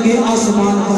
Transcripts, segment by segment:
رنگ آسمان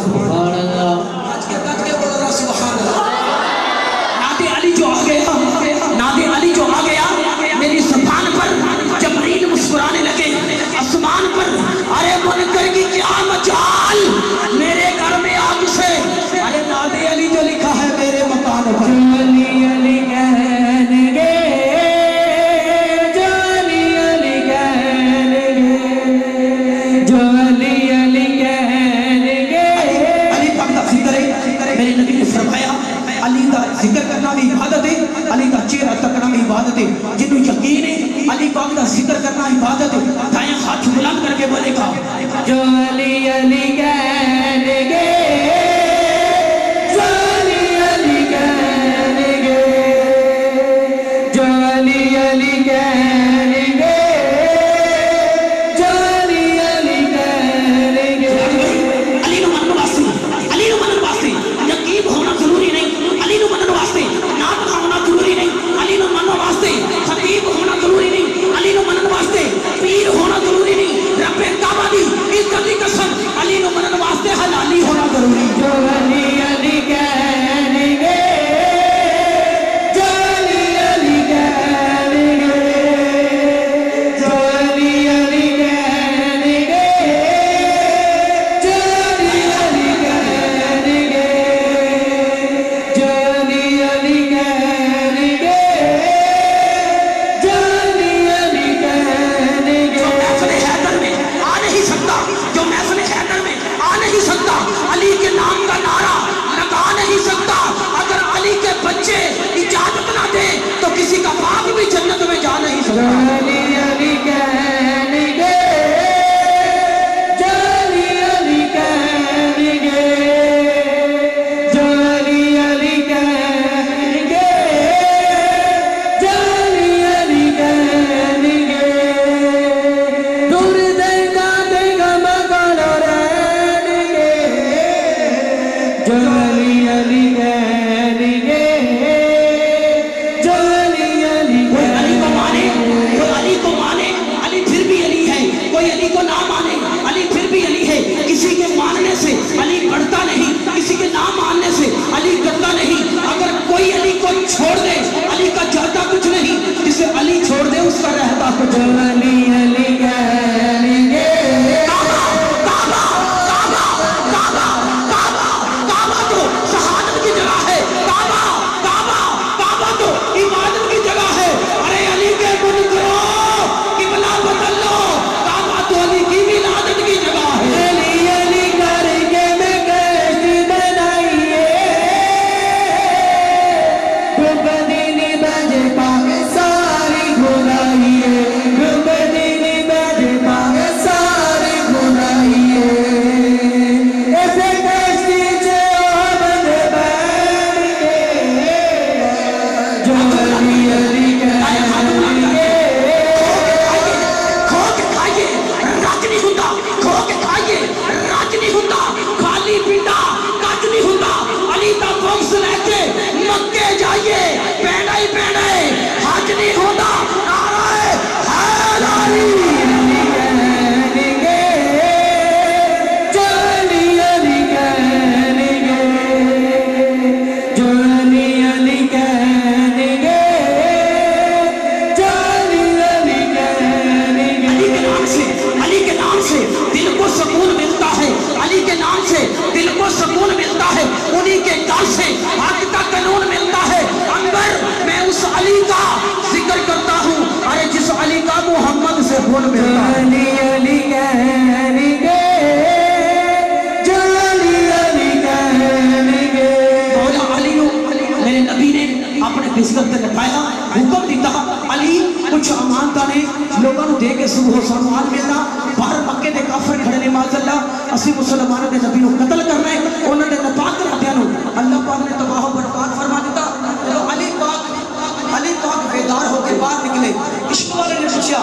اسی مسلمانوں نے زمین قتل کرنا ہے انہوں نے تباہ کرا دیا نو اللہ پاک نے تباہ و برباد فرما دیتا جب علی پاک علی پاک بیدار ہو کے باہر نکلے عشق والے نے سوچیا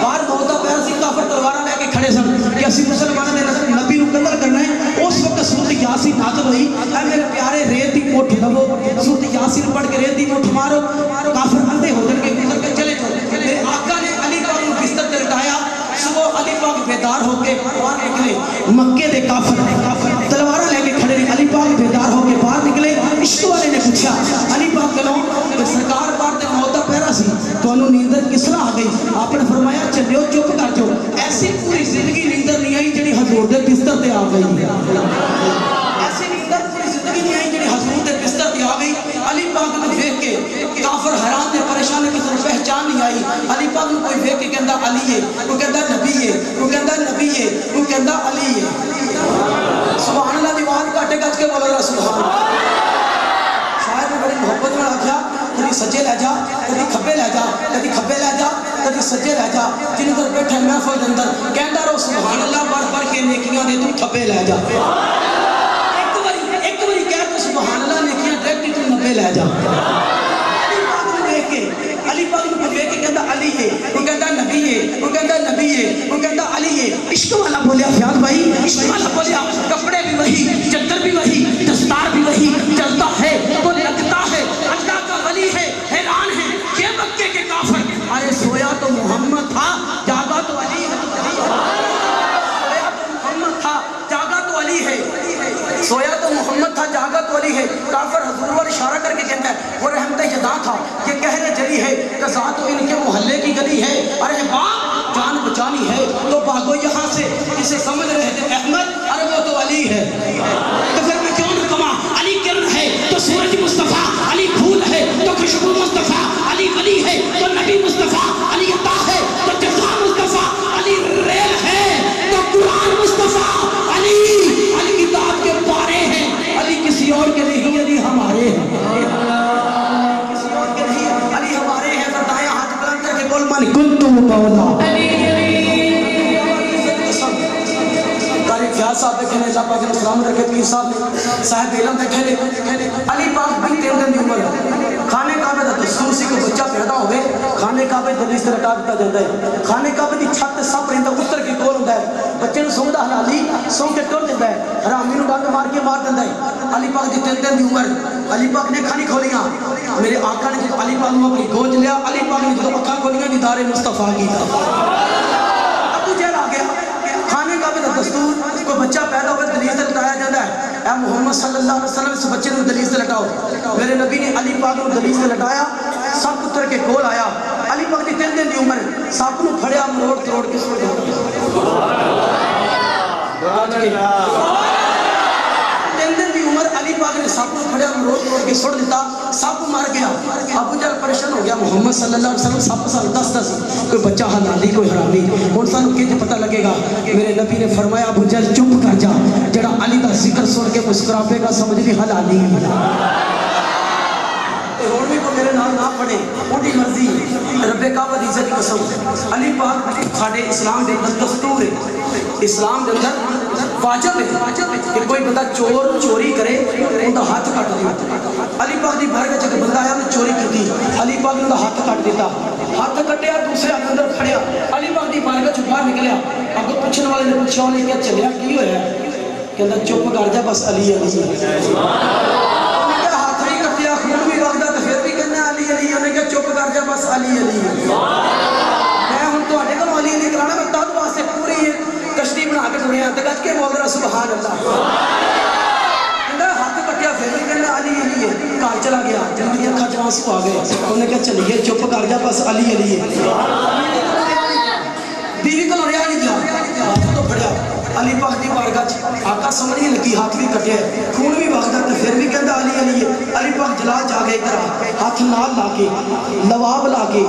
باہر موتا پہ سی کافر تلوارا لے کے کھڑے سن کہ اسی مسلمانوں نے نبی نو قتل کرنا ہے اس وقت سورت یاسین نازل ہوئی اے میرے پیارے ریتی ہی موٹھ دبو سورت یاسین پڑھ کے ریتی ہی موٹھ مارو کافر بیدار ہو کے باہر نکلے، مکے دے کافر، تلوارہ لے کے کھڑے نے علی پاک بیدار ہو کے باہر نکلے، عشق والے نے پوچھا، علی پاک کہلو کہ سرکار بار تے موتا پہرا سی، تو انہوں نیندر کس طرح آ گئی۔ آپ نے فرمایا، چلیو، چپ کر جو ایسی پوری زندگی نیندر نہیں آئی، جڑی حضور دے بستر تے آ گئی۔ پاک نے کے کہندا علی ہے، وہ کہندا نبی ہے، وہ کہندا نبی ہے، وہ کہندا علی ہے۔ سبحان اللہ دی آواز کاٹے گج کے بولو سبحان اللہ۔ شاید نے بڑی محبت میں رکھا کدی سجے لے جا کدی کھبے لے جا کدی کھبے لے جا کدی سجے لے جا۔ جن در بیٹھے محفل دے اندر کہندا رہو سبحان اللہ، بڑھ بڑھ کے نیکیاں دے تو کھبے لے جا۔ ایک باری ایک باری کہہ تو سبحان اللہ، نیکیاں ڈائریکٹ تو نبے لے جا۔ اي واحد يقول لك كندا علي كندا نبي كندا نبي كندا علي إيش كمان بوليا جلی تو ان کے محلے کی گلی ہے۔ ارے باپ، جان بچانی ہے تو بھاگو یہاں سے۔ اسے سمجھ رہے صاحب نے صاحب علم بیٹھے نے علی پاک بھی تین دن دی عمر کھانے کعبے دا دستور سی کو بچہ پیدا ہوئے کھانے کعبے دلیس تے لٹا دیتا جاتا ہے۔ کھانے کعبے دی چھت سب رہندا اتر کے کول ہوندا ہے۔ بچے نو سوندا حلالی سون کے ٹر دیندا ہے۔ حرامی نو ڈنگ مار کے مار دیندا ہے۔ علی پاک دی تین دن دی عمر۔ علی پاک نے کھانی کھولیاں۔ میرے آقا نے جب علی پاک نو اپنی گود لیا، علی پاک نے جب اکھاں کھولیاں دیدار مصطفیٰ کیتا ابو جہل آ گیا کھانے کا بھی تو دستور کوئی بچہ پیدا ہوگا دلیل سے لٹایا جاتا ہے، اے محمد صلی اللہ علیہ وسلم، اس بچے نے دلیل سے لٹاؤ۔ میرے نبی نے علی پاک کو دلیل سے لٹایا، سب پتر کے کول آیا۔ علی پاک دی تین دن دی عمر، سب کو پھڑیا مروڑ تروڑ کے سوڑ دیا تین دن دی عمر علی پاک نے سب کو پھڑیا مروڑ تروڑ کے سڑ دیتا سب مر گیا۔ ابو جہل پریشان ہو گیا، محمد صلی اللہ علیہ وسلم سب سال دس دس۔ کوئی بچہ حلالی کوئی حرامی ہن سانو کیج پتہ لگے گا، میرے نبی نے فرمایا، ابو جہل چپ کر جا۔ جڑا علی کا ذکر سن کے مسکرافے گا، سمجھ بھی حلالی تے ہن بھی کوئی میرے نال نہ پڑھے اونی مرضی، رب کعبہ دی عزت قسم۔ علی پاک ساڈے اسلام دے اندر دستور ہے۔ اسلام دے اندر واجب ہے کہ کوئی بندہ چور، چوری کرے ان دا ہاتھ کٹ دے۔ علی پاک دی بھر وچ بندہ آیا نے چوری کیتی۔ علی پاک نے ہاتھ کٹ دیتا۔ ہاتھ کٹیا، دوسرے ہاتھ اندر کھڑیا علی پاک دی بھر وچ باہر نکلیا۔ اگوں پوچھن والے نے پوچھا انہیں کیا چلیا کی ہویا کہندا، چپ کر جا، بس علی علی۔ انہیں علی میں ہن تواڈے کول علی علی کرانا میں تد واسطے پوری کشتی بنا کے دنیا تے گج کے بول رہا سبحان اللہ کہندا ہاتھ کٹیا پھر بھی علی علی ہے۔ گھر چلا گیا جلدی دی اکھاں چ آنسو آ گئے۔ انہیں کہا چلیے، چپ کر جا، بس علی علی ہے۔ بیوی کو لڑیا نہیں گیا ہاتھ تو پھڑیا علی پاک دی سمجھ نہیں لگی، ہاتھ بھی کٹیا ہے خون بھی وگدا تے پھر بھی کہندا علی علی علی پاک جلال جا گئے ادھر ہاتھ نال لا کے لواب لا کے،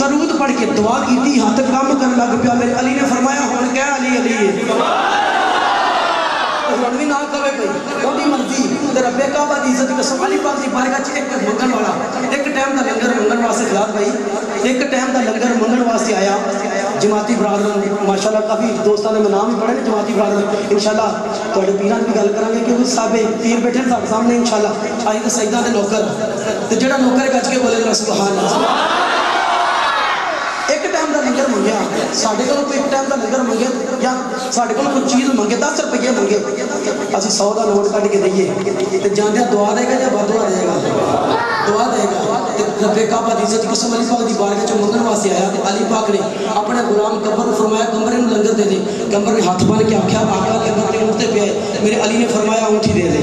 درود پڑھ کے دعا کیتی، ہاتھ کام کرن لگ پیا میرے علی نے فرمایا ہن کہہ علی علی ہے. ہن بھی نہ کہے کوئی اودی مرضی، تے رب کعبہ دی عزت قسم، علی پاک دی بارگاہ چ ایک منگن والا، ایک ٹائم دا لنگر منگن واسطے خیال بھائی، ایک ٹائم دا لنگر منگن واسطے آیا جماعتی برادر ماشاءاللہ کافی دوستاں نے میں نام بھی پڑھے نے جماعتی برادر انشاءاللہ تواڈے پیراں دی گل کرانگے کہ وہ صاحب پیر بیٹھے نے ساڈے سامنے، انشاءاللہ آئی تے سیداں دے نوکر۔ تے جڑا نوکر گج کے بولے گا سبحان اللہ۔ ایک ٹائم دا لنگر منگیا۔ ساڈے کول کوئی ایک ٹائم دا لنگر منگے یا ساڈے کول کوئی چیز منگے؟ 10 روپے منگے۔ اسی 100 دا نوٹ کڈ کے دئیے۔ تے جاندے ہاں، دعا دے گا یا بدعا دے گا؟ کعبہ دی عزت قسم علی پاک دی بارگاہ چ منگن واسطے آیا تے علی پاک نے اپنے غلام کمبر کو فرمایا، کمبر نو لنگر دے دے۔ کمبر نے ہاتھ بن کے آکھیا آقا کمبر تے منہ تے پیا میرے علی نے فرمایا، اونٹھی دے دے۔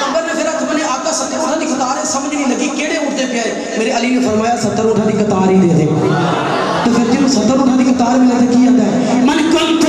کمبر نے پھر اپنے آقا ستر اونٹاں دی قطار ہے، سمجھ نہیں لگی کیڑے اونٹ تے پیا میرے علی نے فرمایا، ستر اونٹاں دی قطار ہی دے دے۔ تو پھر جن ستر اونٹاں دی قطار ملے تے کی آندا ہے؟ من کم